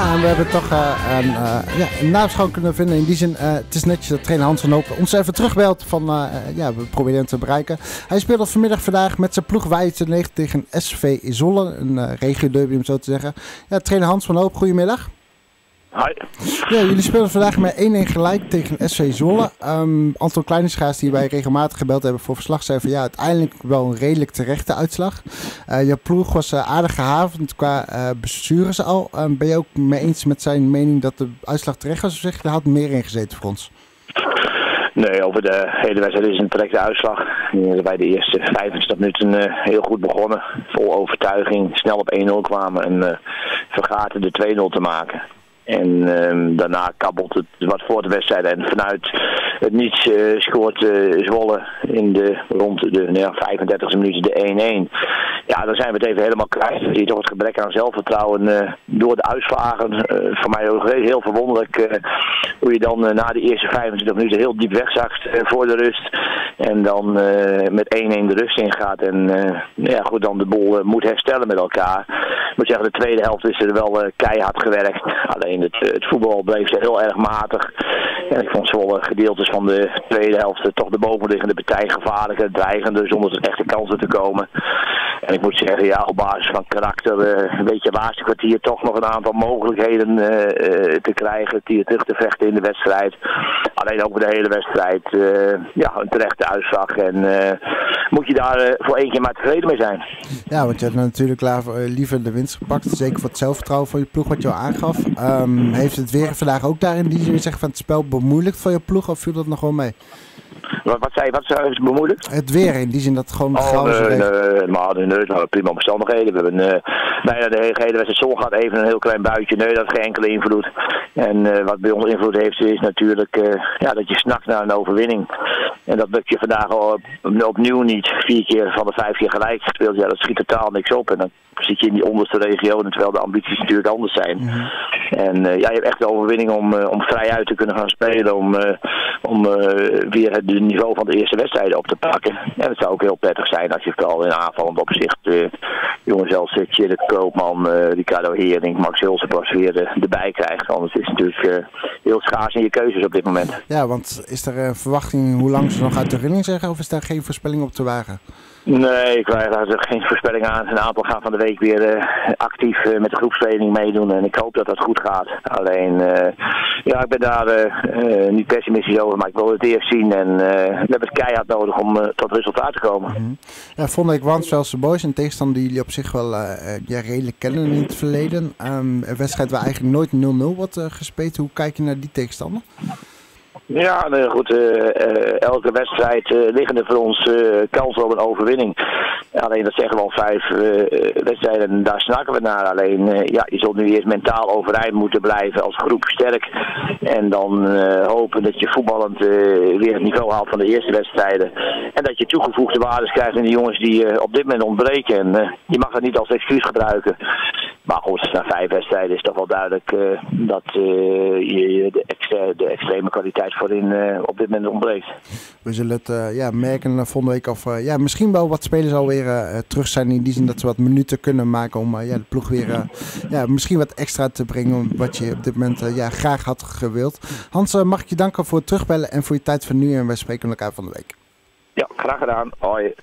Ja, en we hebben toch uh, een, uh, ja, een kunnen vinden. In die zin, uh, het is netjes dat trainer Hans van Hoop ons even terugbelt van, ja, we proberen hem te bereiken. Hij speelde vanmiddag vandaag met zijn ploeg Wijten tegen SV Zolle, een regio om zo te zeggen. Ja, trainer Hans van Hoop, goedemiddag. Hi. Ja, jullie spelen vandaag met 1-1 gelijk tegen SV Zolle. Um, Anton Kleineschaas, die wij regelmatig gebeld hebben voor verslag, zei van ja, uiteindelijk wel een redelijk terechte uitslag. Uh, je ploeg was uh, aardig gehavend qua uh, besturen ze al. Um, ben je ook mee eens met zijn mening dat de uitslag terecht was? Of zeg je, er had meer in gezeten voor ons? Nee, over de hele wedstrijd is een terechte uitslag. Bij de eerste 25 minuten heel goed begonnen. Vol overtuiging, snel op 1-0 kwamen en vergaten de 2-0 te maken. En um, daarna kabbelt het wat voor de wedstrijd. En vanuit het niets uh, scoort uh, Zwolle in de, rond de nou, 35 minuten de 1-1. Ja, dan zijn we het even helemaal kwijt. Je toch het gebrek aan zelfvertrouwen uh, door de uitslagen. voor mij ook heel verwonderlijk hoe je dan na de eerste 25 minuten heel diep wegzakt voor de rust. En dan met 1-1 de rust ingaat. En ja, goed, dan de boel moet herstellen met elkaar. Moet zeggen, de tweede helft is er wel keihard gewerkt. Alleen het, het voetbal bleef heel erg matig. En ik vond Zwolle gedeeltes van de tweede helft toch de bovenliggende partij gevaarlijker, dreigender, zonder echte kansen te komen. En ik moet zeggen, ja, op basis van karakter uh, weet je laatste kwartier toch nog een aantal mogelijkheden uh, uh, te krijgen, die terug te vechten in de wedstrijd. Alleen over de hele wedstrijd, ja, een terechte uitslag. En moet je daar voor één keer maar tevreden mee zijn. Ja, want je had natuurlijk liever de winst gepakt. Zeker voor het zelfvertrouwen van je ploeg wat je al aangaf. Um, heeft het weer vandaag ook daarin die zin zeggen van het spel bemoeilijkt voor je ploeg of viel dat nog wel mee? Wat, wat zei je, wat is bemoeilijkt? Het weer in die zin dat het gewoon oh, gauw nee, nee, maar nee, nou, prima omstandigheden. We hebben uh, bijna de hele wedstrijd zon gehad, even een heel klein buitje. Nee, dat heeft geen enkele invloed. En uh, wat bij ons invloed heeft is natuurlijk uh, ja, dat je snakt naar een overwinning. En dat lukt je vandaag al opnieuw niet. Vier keer van de vijf keer gelijk gespeeld. Ja, dat schiet totaal niks op. En dan zit je in die onderste regionen, terwijl de ambities natuurlijk anders zijn. Mm -hmm. En uh, ja, je hebt echt de overwinning om, uh, om vrij uit te kunnen gaan spelen. Om, uh, om weer het niveau van de eerste wedstrijden op te pakken. En het zou ook heel prettig zijn als je vooral in aanvallend opzicht jongens als Tjere Koopman, Ricardo Hering, Max Hulsenpas weer erbij krijgt. Want het is natuurlijk heel schaars in je keuzes op dit moment. Ja, want is er een verwachting hoe lang ze nog uit de running zeggen of is daar geen voorspelling op te wagen? Nee, ik krijg daar geen voorspelling aan. Een aantal gaan van de week weer uh, actief uh, met de groepstraining meedoen. En ik hoop dat dat goed gaat. Alleen, uh, ja, ik ben daar niet pessimistisch over, maar ik wil het eerst zien. En we hebben het keihard nodig om tot resultaat te komen. Mm -hmm. Ja, vond ik Wansvelse Boys een tegenstander die jullie op zich wel ja, redelijk kennen in het verleden. Um, een wedstrijd waar eigenlijk nooit 0-0 wordt gespeeld. Hoe kijk je naar die tegenstander? Ja, nee, goed. Uh, uh, elke wedstrijd uh, liggen er voor ons kans op een overwinning. Alleen dat zeggen we al vijf wedstrijden en daar snakken we naar. Alleen ja, je zult nu eerst mentaal overeind moeten blijven als groep sterk. En dan hopen dat je voetballend weer het niveau haalt van de eerste wedstrijden. En dat je toegevoegde waardes krijgt in de jongens die op dit moment ontbreken. En je mag dat niet als excuus gebruiken. Maar goed, na vijf wedstrijden is toch wel duidelijk dat je de, extra, de extreme kwaliteit voorin uh, op dit moment ontbreekt. We zullen het uh, ja, merken volgende week of uh, ja, misschien wel wat spelers alweer terug zijn in die zin dat ze wat minuten kunnen maken om ja, de ploeg weer ja, misschien wat extra te brengen wat je op dit moment ja, graag had gewild. Hans, mag ik je danken voor het terugbellen en voor je tijd van nu en wij spreken elkaar van de week. Ja, graag gedaan. Hoi.